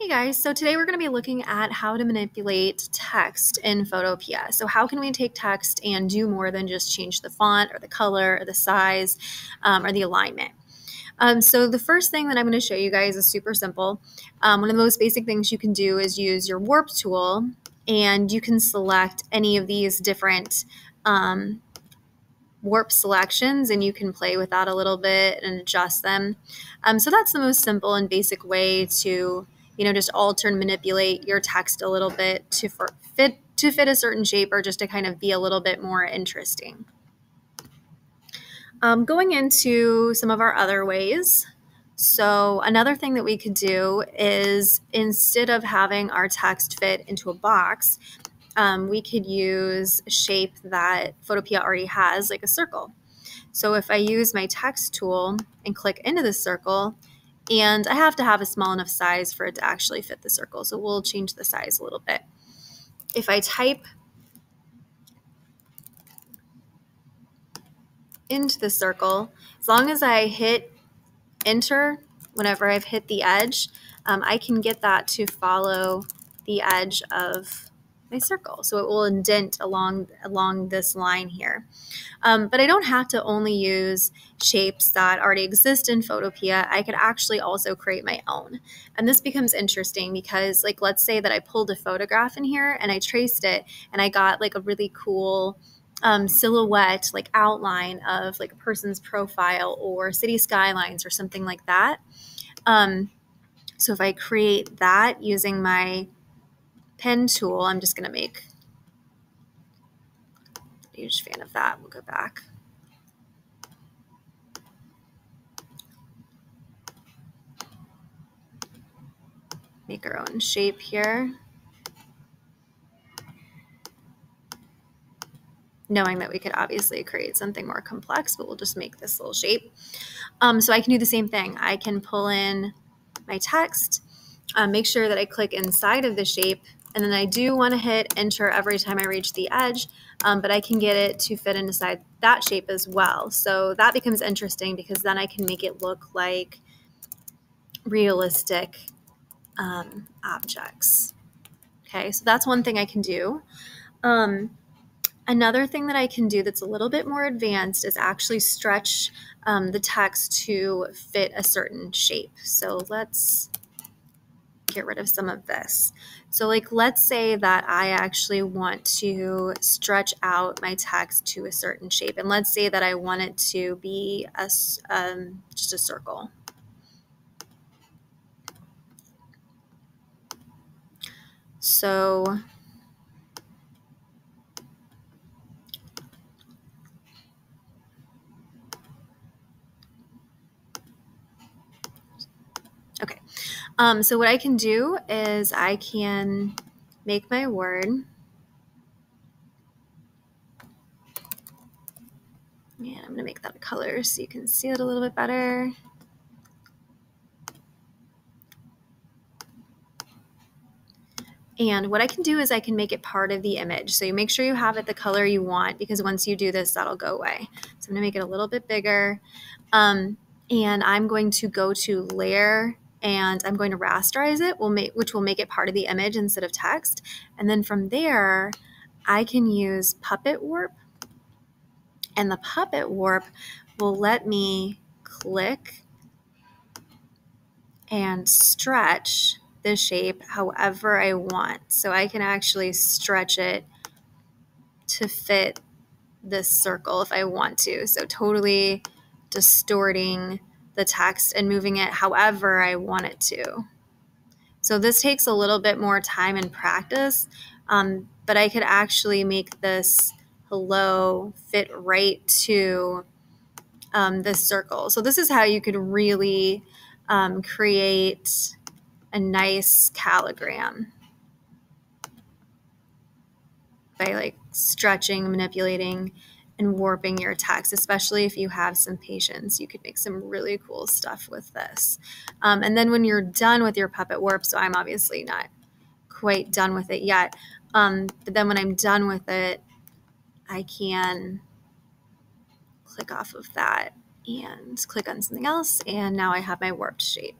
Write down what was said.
Hey guys, so today we're going to be looking at how to manipulate text in Photopea. So how can we take text and do more than just change the font or the color or the size um, or the alignment? Um, so the first thing that I'm going to show you guys is super simple. Um, one of the most basic things you can do is use your warp tool and you can select any of these different um, warp selections and you can play with that a little bit and adjust them. Um, so that's the most simple and basic way to you know, just alter and manipulate your text a little bit to fit to fit a certain shape or just to kind of be a little bit more interesting. Um, going into some of our other ways. So another thing that we could do is instead of having our text fit into a box, um, we could use a shape that Photopea already has, like a circle. So if I use my text tool and click into the circle, and I have to have a small enough size for it to actually fit the circle. So we'll change the size a little bit. If I type into the circle, as long as I hit enter whenever I've hit the edge, um, I can get that to follow the edge of my circle. So it will indent along along this line here. Um, but I don't have to only use shapes that already exist in Photopea. I could actually also create my own. And this becomes interesting because like let's say that I pulled a photograph in here and I traced it and I got like a really cool um, silhouette like outline of like a person's profile or city skylines or something like that. Um, so if I create that using my pen tool, I'm just going to make a huge fan of that. We'll go back. Make our own shape here. Knowing that we could obviously create something more complex, but we'll just make this little shape. Um, so I can do the same thing. I can pull in my text, uh, make sure that I click inside of the shape and then I do want to hit enter every time I reach the edge, um, but I can get it to fit inside that shape as well. So that becomes interesting because then I can make it look like realistic um, objects. Okay, so that's one thing I can do. Um, another thing that I can do that's a little bit more advanced is actually stretch um, the text to fit a certain shape. So let's get rid of some of this. So like, let's say that I actually want to stretch out my text to a certain shape. And let's say that I want it to be a, um, just a circle. So Okay, um, so what I can do is I can make my word. And I'm going to make that a color so you can see it a little bit better. And what I can do is I can make it part of the image. So you make sure you have it the color you want because once you do this, that'll go away. So I'm gonna make it a little bit bigger. Um, and I'm going to go to layer and I'm going to rasterize it, will make, which will make it part of the image instead of text. And then from there, I can use Puppet Warp. And the Puppet Warp will let me click and stretch the shape however I want. So I can actually stretch it to fit this circle if I want to. So totally distorting the text and moving it however I want it to. So this takes a little bit more time and practice, um, but I could actually make this hello fit right to um, this circle. So this is how you could really um, create a nice calligram by like stretching, manipulating, and warping your text, especially if you have some patience. You could make some really cool stuff with this. Um, and then when you're done with your puppet warp, so I'm obviously not quite done with it yet, um, but then when I'm done with it, I can click off of that and click on something else, and now I have my warped shape.